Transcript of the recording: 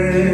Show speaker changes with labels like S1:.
S1: away.